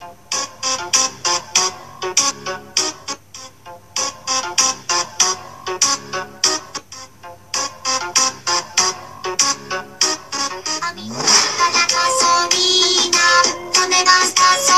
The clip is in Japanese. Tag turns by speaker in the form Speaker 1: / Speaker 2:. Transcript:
Speaker 1: みんなが遊びな、ダメがスター